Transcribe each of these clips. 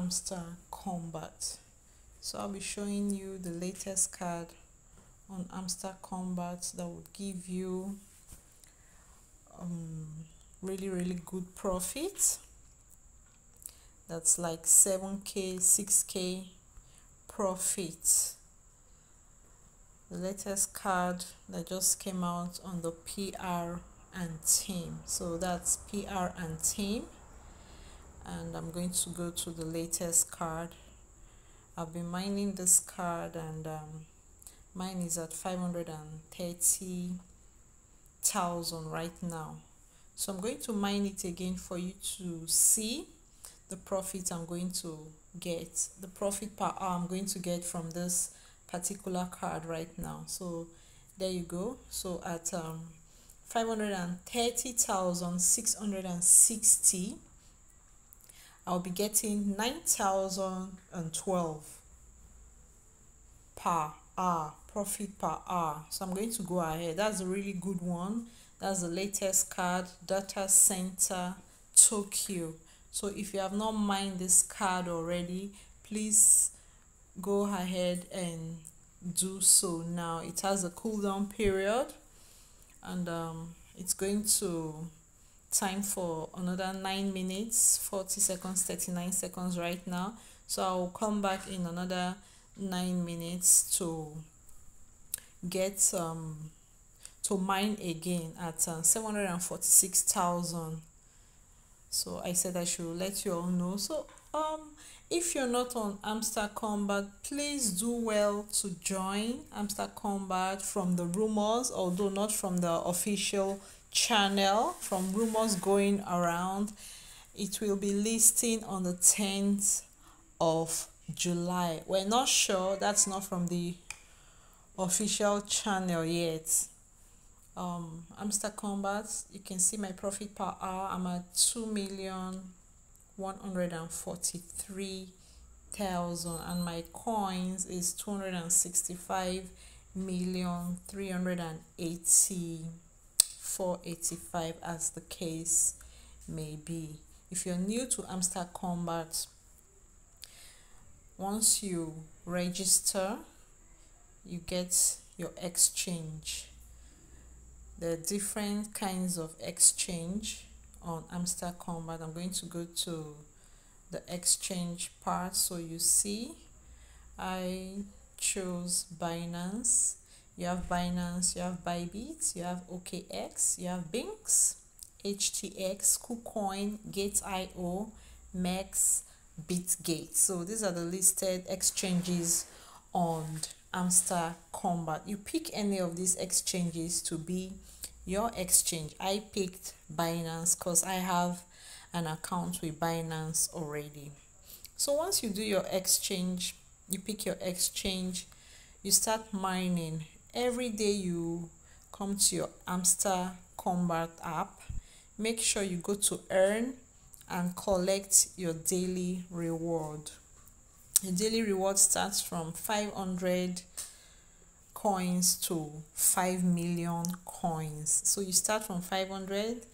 Hamster Kombat. So I'll be showing you the latest card on Hamster Kombat that will give you um, really really good profit. That's like 7k, 6k profit. The latest card that just came out on the PR and team. So that's PR and team and I'm going to go to the latest card. I've been mining this card and um, mine is at 530,000 right now. So I'm going to mine it again for you to see the profit I'm going to get the profit per hour I'm going to get from this particular card right now. So there you go. So at um 530,660 I'll be getting 9,012 per hour, profit per hour. So I'm going to go ahead. That's a really good one. That's the latest card, Data Center Tokyo. So if you have not mined this card already, please go ahead and do so now. It has a cooldown period and um, it's going to time for another 9 minutes 40 seconds 39 seconds right now. So i'll come back in another 9 minutes to get um to mine again at uh, 746,000 so i said i should let you all know. So um if you're not on Hamster Kombat, please do well to join Hamster Kombat from the rumors, although not from the official channel from rumors going around. It will be listing on the 10th of july. We're not sure. That's not from the official channel yet. Um Hamster Kombat you can see my profit per hour. I'm at 2 million 143 thousand and my coins is 265 million 380 485 as the case may be. If you're new to Hamster Kombat, once you register, you get your exchange. There are different kinds of exchange on Hamster Kombat. I'm going to go to the exchange part so you see I chose Binance you have Binance, you have Bybit, you have OKX, you have BingX, HTX, KuCoin, Gate.io, Mex, Bitget. So these are the listed exchanges on Hamster Kombat. You pick any of these exchanges to be your exchange. I picked Binance because I have an account with Binance already. So once you do your exchange, you pick your exchange, you start mining every day you come to your Hamster Kombat app, make sure you go to earn and collect your daily reward. Your daily reward starts from 500 coins to 5 million coins. So you start from 500,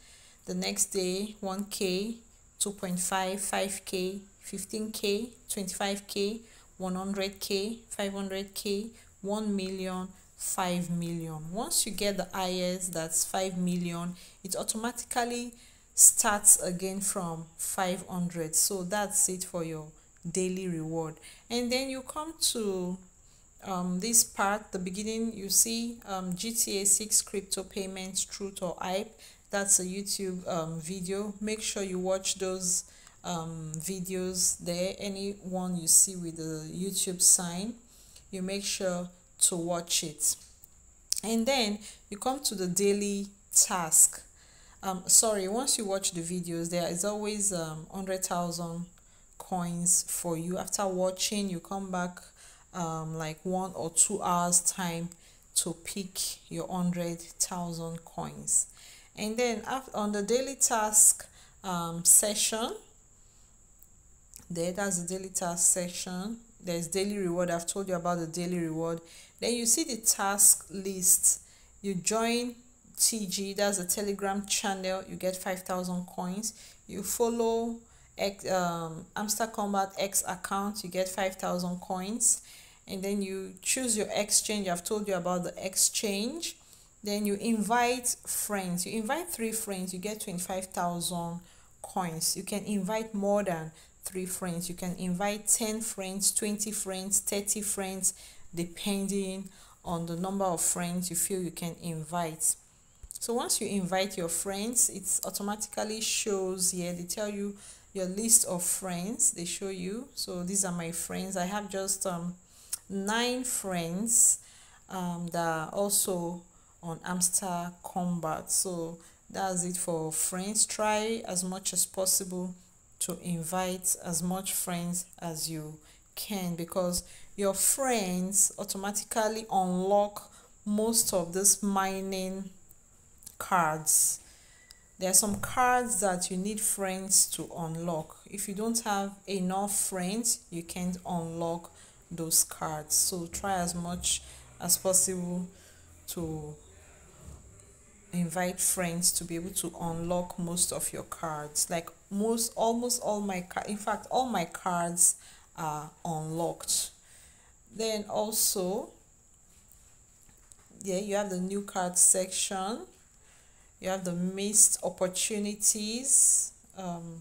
the next day 1k, 2.5, 5k, 15k, 25k, 100k, 500k, 1 million, 5 million. Once you get the highest that's 5 million it automatically starts again from 500 so that's it for your daily reward. And then you come to um, this part the beginning you see um, gta 6 crypto payments truth or hype. That's a youtube um, video. Make sure you watch those um, videos there. Any one you see with the youtube sign you make sure to watch it. And then you come to the daily task. Um sorry once you watch the videos there is always um 100,000 coins for you. After watching you come back um like one or two hours time to pick your 100,000 coins. And then after, on the daily task um, session there that's the daily task section there's daily reward. I've told you about the daily reward then you see the task list you join tg that's a telegram channel you get 5000 coins you follow X, um, Hamster Kombat X account, you get 5,000 coins. And then you choose your exchange. I've told you about the exchange. Then you invite friends. You invite three friends, you get 25,000 coins. You can invite more than three friends. You can invite 10 friends, 20 friends, 30 friends, depending on the number of friends you feel you can invite. So once you invite your friends, it automatically shows here. They tell you your list of friends. They show you. So these are my friends. I have just um nine friends um that are also on Hamster Kombat. So that's it for friends. Try as much as possible to invite as much friends as you can because your friends automatically unlock most of this mining cards. There are some cards that you need friends to unlock. If you don't have enough friends you can't unlock those cards. So try as much as possible to invite friends to be able to unlock most of your cards. Like most almost all my in fact all my cards are unlocked then also yeah you have the new card section. You have the missed opportunities. Um,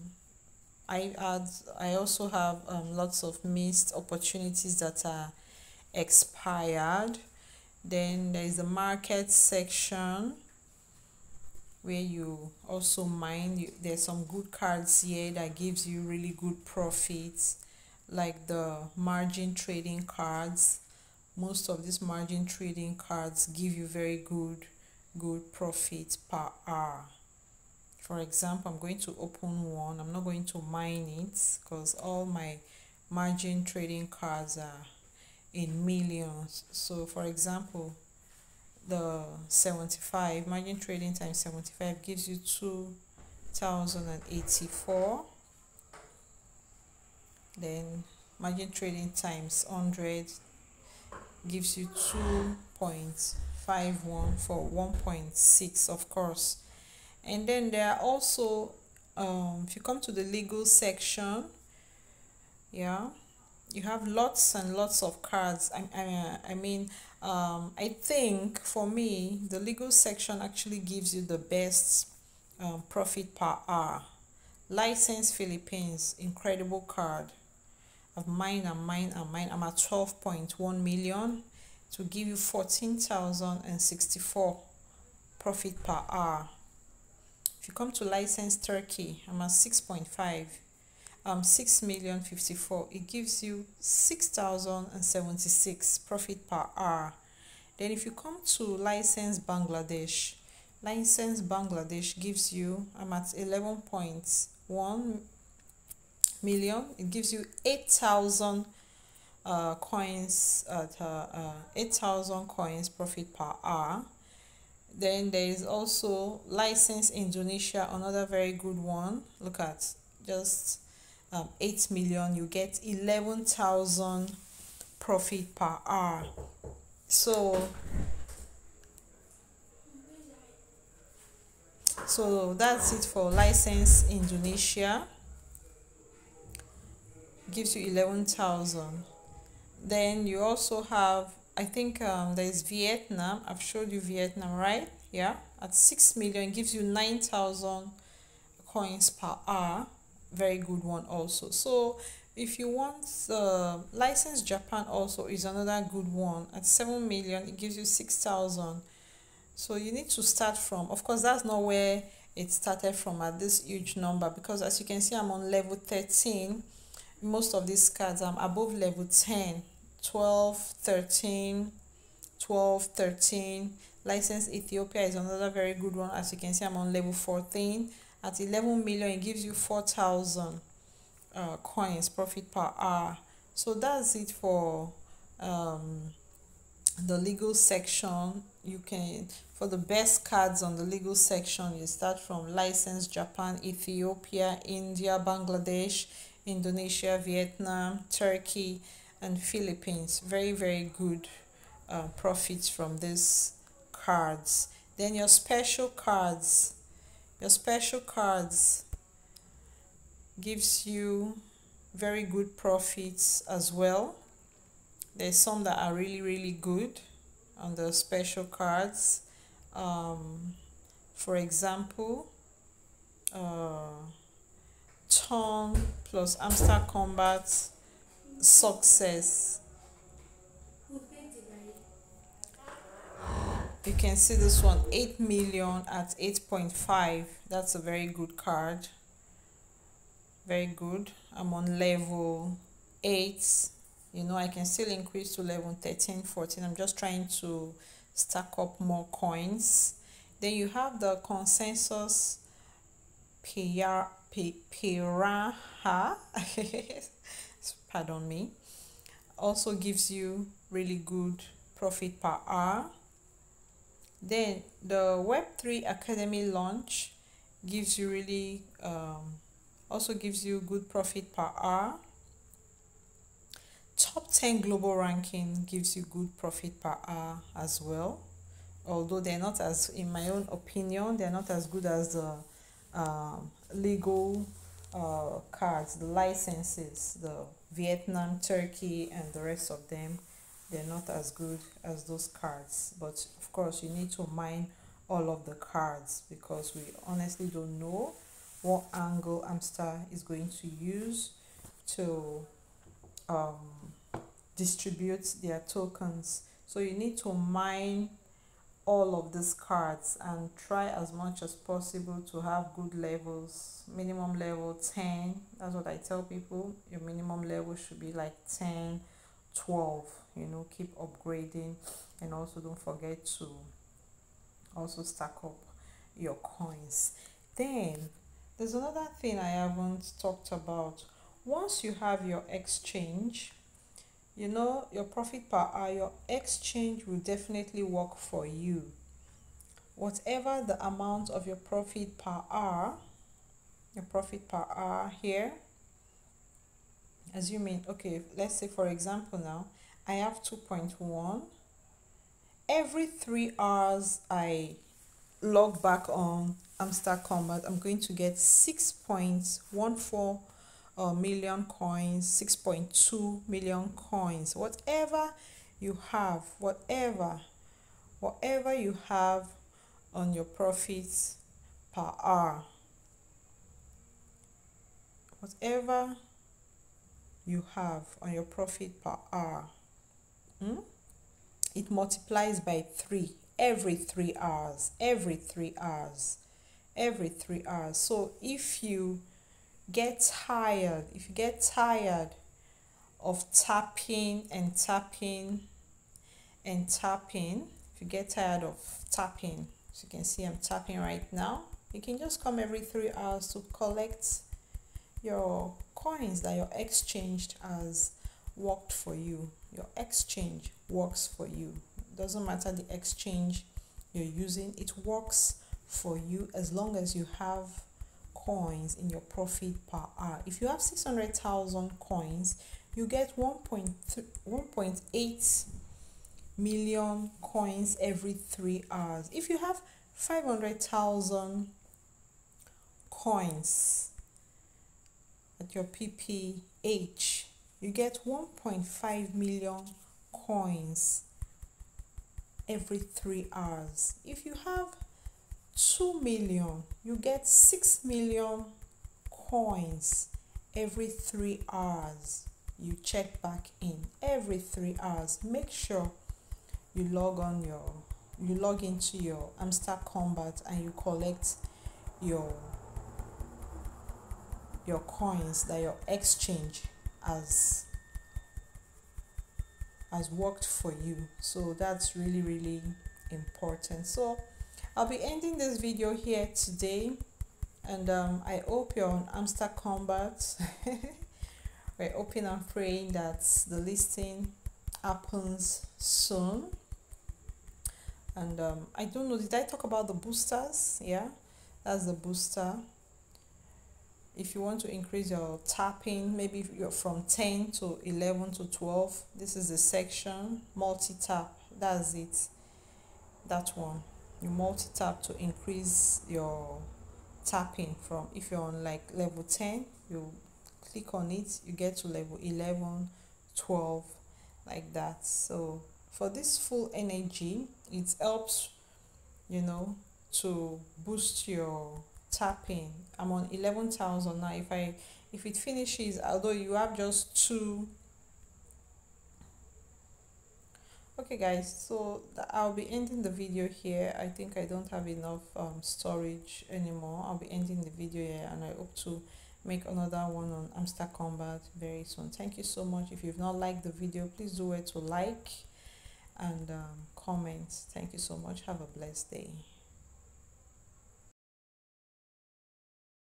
I add I also have um, lots of missed opportunities that are expired. Then there is the market section where you also mine. You, there's some good cards here that gives you really good profits like the margin trading cards. Most of these margin trading cards give you very good good profit per hour. For example i'm going to open one. I'm not going to mine it because all my margin trading cards are in millions. So for example the 75 margin trading times 75 gives you 2084 then margin trading times 100 gives you 2.51 for 1.6 of course. And then there are also um, if you come to the legal section yeah you have lots and lots of cards. I, I, I mean um, i think for me the legal section actually gives you the best um, profit per hour. License philippines incredible card of mine and mine and mine. I'm at 12.1 million to give you 14,064 profit per hour. If you come to license Turkey, I'm at 6.5 um 6 million 54 it gives you 6076 profit per hour then if you come to license bangladesh license bangladesh gives you i'm at 11.1 million. It gives you 8000 uh, coins at uh, uh, 8000 coins profit per hour. Then there is also license indonesia another very good one. Look at just um, 8 million you get 11000 profit per hour. So so that's it for license indonesia gives you 11,000 then you also have I think um, there is Vietnam. I've showed you Vietnam right? Yeah. At 6 million gives you 9,000 coins per hour. Very good one also. So if you want the license Japan also is another good one. At 7 million it gives you 6,000 so you need to start from of course that's not where it started from at this huge number because as you can see I'm on level 13 most of these cards i'm above level 10 12 13 12 13 license ethiopia is another very good one. As you can see i'm on level 14 at 11 million it gives you 4000 uh, coins profit per hour. So that's it for um, the legal section. You can for the best cards on the legal section you start from license japan ethiopia india bangladesh Indonesia, Vietnam, Turkey, and Philippines. Very, very good uh, profits from these cards. Then your special cards. Your special cards. gives you very good profits as well there's some that are really really good on the special cards um, for example uh, turn plus Hamster Kombat success. You can see this one 8 million at 8.5 that's a very good card. Very good. I'm on level 8 you know i can still increase to level 13 14 i'm just trying to stack up more coins. Then you have the consensus PR, Piraha pardon me also gives you really good profit per hour. Then the web3 academy launch gives you really um, also gives you good profit per hour. Top 10 global ranking gives you good profit per hour as well. Although they're not as in my own opinion they're not as good as the um, legal uh, cards the licenses the vietnam turkey and the rest of them they're not as good as those cards but of course you need to mine all of the cards because we honestly don't know what angle Hamster is going to use to um, distribute their tokens. So you need to mine all of these cards and try as much as possible to have good levels minimum level 10 that's what i tell people your minimum level should be like 10 12 you know keep upgrading. And also don't forget to also stack up your coins. Then there's another thing I haven't talked about. Once you have your exchange, you know, your profit per hour, your exchange will definitely work for you. Whatever the amount of your profit per hour, your profit per hour here, assuming, okay, let's say for example now, I have 2.1. Every three hours I log back on Hamster Kombat, I'm going to get 6.14 uh, million coins, 6.2 million coins. Whatever you have, whatever, whatever you have on your profits per hour, whatever you have on your profit per hour, hmm? it multiplies by 3 every 3 hours, every 3 hours every three hours. So if you get tired, if you get tired of tapping and tapping and tapping, if you get tired of tapping, as you can see I'm tapping right now, you can just come every three hours to collect your coins that your exchange has worked for you. Your exchange works for you. Doesn't matter the exchange you're using, it works for you as long as you have coins in your profit per hour. If you have 600,000 coins, you get 1.8 million coins every 3 hours. If you have 500,000 coins at your PPH, you get 1.5 million coins every 3 hours. If you have 2 million you get 6 million coins every 3 hours you check back in. Every 3 hours make sure you log on your you log into your Hamster Kombat and you collect your your coins that your exchange has has worked for you. So that's really really important. So I'll be ending this video here today and um, I hope you're on Hamster Kombat. We're hoping and praying that the listing happens soon. And um, I don't know, did I talk about the boosters? Yeah, that's the booster. If you want to increase your tapping, maybe you're from 10 to 11 to 12, this is the section multi tap. That's it. That one you multi-tap to increase your tapping from if you're on like level 10 you click on it you get to level 11 12 like that. So for this full energy it helps you know to boost your tapping. I'm on 11000 now. If i if it finishes although you have just two okay guys so i'll be ending the video here i think i don't have enough um, storage anymore i'll be ending the video here and i hope to make another one on Hamster Kombat very soon. Thank you so much. If you've not liked the video, please do it to like and um, comment. Thank you so much. Have a blessed day.